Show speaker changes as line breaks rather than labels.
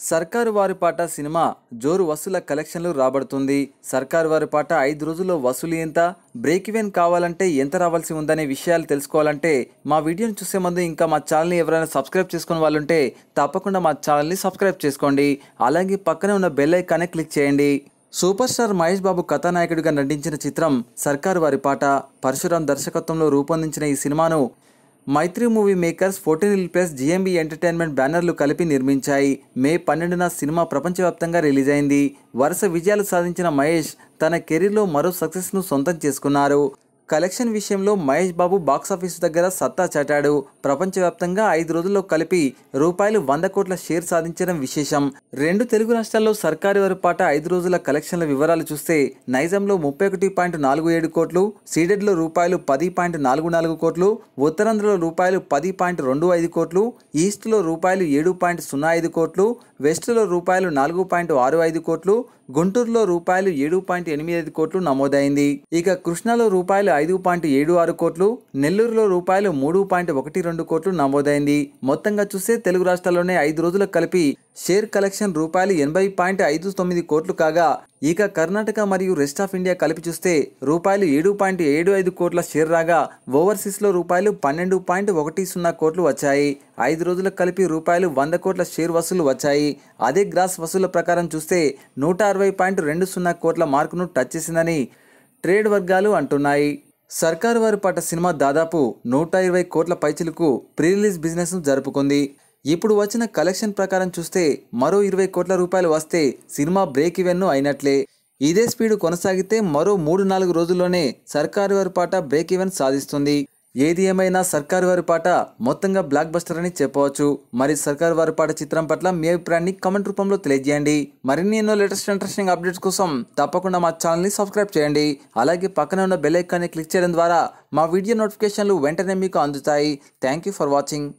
సర్కారు వారి పాట సినిమా జోరు వసూల కలెక్షన్లు రాబడుతుంది. సర్కారు వారి పాట ఐదు రోజుల్లో వసూలు ఎంత? బ్రేక్ ఈవెన్ కావాలంటే ఎంత రావాల్సి ఉందనే విషయాలు తెలుసుకోవాలంటే మా వీడియోని చూసే ముందు ఇంకా మా ఛానల్ని ఎవరైనా సబ్స్క్రైబ్ చేసుకుని వాళ్ళుంటే తప్పకుండా మా ఛానల్ని సబ్స్క్రైబ్ చేసుకోండి. అలాగే పక్కనే ఉన్న బెల్ ఐకానే క్లిక్ చేయండి. సూపర్ స్టార్ మహేష్ బాబు కథానాయకుడిగా నటించిన చిత్రం సర్కారు వారి పాట. పరశురాం దర్శకత్వంలో రూపొందించిన ఈ సినిమాను Mythri movie makers fourteen plus GMB entertainment బ్యానర్లు కలిపి నిర్మించాయి. మే పన్నెండున సినిమా ప్రపంచవ్యాప్తంగా రిలీజ్ అయింది వరుస విజయాలు సాధించిన మహేష్ తన కెరీర్లో మరో సక్సెస్ను సొంతం చేసుకున్నారు. కలెక్షన్ విషయంలో మహేష్ బాబు బాక్సాఫీస్ దగ్గర సత్తా చాటాడు. ప్రపంచవ్యాప్తంగా ఐదు రోజుల్లో కలిపి రూపాయలు వంద కోట్ల షేర్ సాధించడం విశేషం. రెండు తెలుగు రాష్ట్రాల్లో సర్కారు వారి పాట ఐదు రోజుల కలెక్షన్ల వివరాలు చూస్తే నైజంలో ముప్పై ఒకటి పాయింట్ నాలుగు ఏడు కోట్లు సీడెడ్లో రూపాయలు పది పాయింట్ నాలుగు నాలుగు కోట్లు ఉత్తరాంధ్రలో రూపాయలు పది పాయింట్ రెండు ఐదు కోట్లు ఈస్ట్లో రూపాయలు ఏడు పాయింట్ సున్నా ఐదు కోట్లు వెస్ట్లో రూపాయలు నాలుగు పాయింట్ ఆరు ఐదు కోట్లు గుంటూరులో రూపాయలు ఏడు పాయింట్ ఎనిమిది ఐదు కోట్లు నమోదైంది. ఇక కృష్ణాలో రూపాయలు ఐదు పాయింట్ ఏడు ఆరు కోట్లు నెల్లూరులో రూపాయలు మూడు పాయింట్ ఒకటి రెండు కోట్లు నమోదైంది. మొత్తంగా చూస్తే తెలుగు రాష్ట్రాల్లోనే ఐదు రోజులకు కలిపి షేర్ కలెక్షన్ రూపాయలు ఎనభై పాయింట్ ఐదు తొమ్మిది కోట్లు కాగా ఇక కర్ణాటక మరియు రెస్ట్ ఆఫ్ ఇండియా కలిపి చూస్తే రూపాయలు ఏడు పాయింట్ ఏడు ఐదు కోట్ల షేర్ రాగా ఓవర్సీస్లో రూపాయలు పన్నెండు పాయింట్ ఒకటి సున్నా కోట్లు వచ్చాయి. ఐదు రోజులకు కలిపి రూపాయలు వంద కోట్ల షేర్ వసూలు వచ్చాయి. అదే గ్రాస్ వసూళ్ళ ప్రకారం చూస్తే నూట అరవై పాయింట్ రెండు సున్నా కోట్ల మార్కును టచ్ చేసిందని ట్రేడ్ వర్గాలు అంటున్నాయి. సర్కారు వారి పాట సినిమా దాదాపు నూట ఇరవై కోట్ల పైచిలకు ప్రీ రిలీజ్ బిజినెస్ను జరుపుకుంది. ఇప్పుడు వచ్చిన కలెక్షన్ ప్రకారం చూస్తే మరో ఇరవై కోట్ల రూపాయలు వస్తే సినిమా బ్రేక్ ఈవెన్ను అయినట్లే. ఇదే స్పీడ్ కొనసాగితే మరో మూడు నాలుగు రోజుల్లోనే సర్కారు వారి పాట బ్రేక్ ఈవెన్ సాధిస్తుంది. ఏది ఏమైనా సర్కారు వారి పాట మొత్తంగా బ్లాక్ బస్టర్ అని చెప్పవచ్చు. మరి సర్కారు వారి పాట చిత్రం పట్ల మీ అభిప్రాయాన్ని కమెంట్ రూపంలో తెలియజేయండి. మరిన్ని ఎన్నో లేటెస్ట్ ఇంట్రెస్టింగ్ అప్డేట్స్ కోసం తప్పకుండా మా ఛానల్ని సబ్స్క్రైబ్ చేయండి. అలాగే పక్కన ఉన్న బెల్ ఐకాన్ని క్లిక్ చేయడం ద్వారా మా వీడియో నోటిఫికేషన్లు వెంటనే మీకు అందుతాయి. Thank you for watching